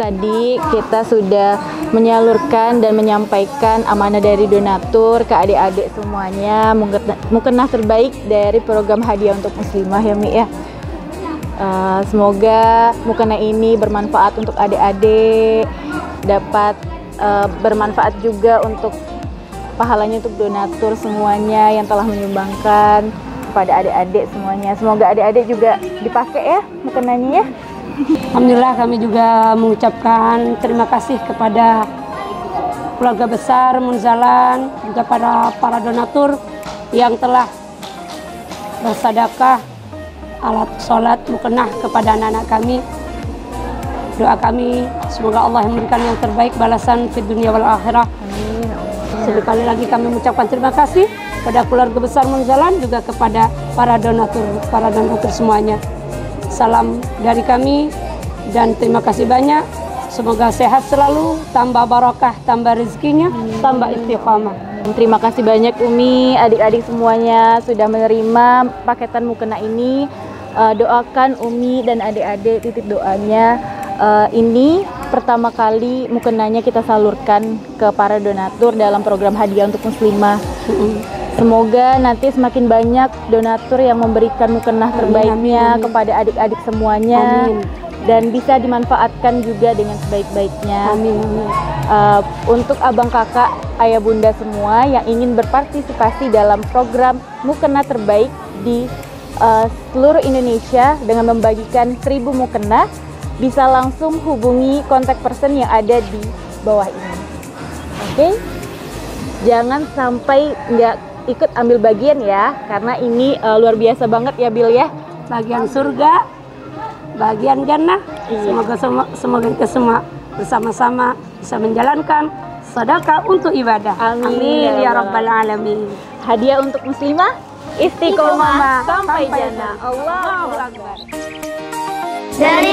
Tadi kita sudah menyalurkan dan menyampaikan amanah dari donatur ke adik-adik semuanya mukena terbaik dari program hadiah untuk muslimah ya Mi ya. Uh, semoga mukena ini bermanfaat untuk adik-adik, dapat uh, bermanfaat juga untuk pahalanya untuk donatur semuanya yang telah menyumbangkan kepada adik-adik semuanya. Semoga adik-adik juga dipakai ya mukenanya ya. Alhamdulillah kami juga mengucapkan terima kasih kepada keluarga besar Munzalan, juga pada para donatur yang telah bersadakah alat sholat mukenah kepada anak-anak kami. Doa kami semoga Allah memberikan yang terbaik balasan di dunia wal akhirah. Sekali lagi kami mengucapkan terima kasih kepada keluarga besar Munzalan juga kepada para donatur, para donatur semuanya. Salam dari kami dan terima kasih banyak. Semoga sehat selalu, tambah barokah, tambah rezekinya, tambah istiqamah. Terima kasih banyak Umi, adik-adik semuanya sudah menerima paketan mukena ini. Uh, doakan Umi dan adik-adik titip doanya. Uh, ini pertama kali mukenanya kita salurkan ke para donatur dalam program hadiah untuk muslimah. Semoga nanti semakin banyak donatur yang memberikan mukenah terbaiknya amin, amin. kepada adik-adik semuanya. Amin. Dan bisa dimanfaatkan juga dengan sebaik-baiknya. Amin. Uh, untuk abang kakak, ayah bunda semua yang ingin berpartisipasi dalam program mukena terbaik di uh, seluruh Indonesia dengan membagikan 1000 mukena, bisa langsung hubungi kontak person yang ada di bawah ini. Oke? Okay? Jangan sampai nggak ikut ambil bagian ya karena ini uh, luar biasa banget ya Bill ya. Bagian surga bagian jannah. Iya. semoga semoga kita semua bersama-sama bisa menjalankan sedekah untuk ibadah. Amin, amin ya, ya rabbal alamin. Hadiah untuk muslimah istiqomah sampai, sampai jannah. Allahu akbar. Dari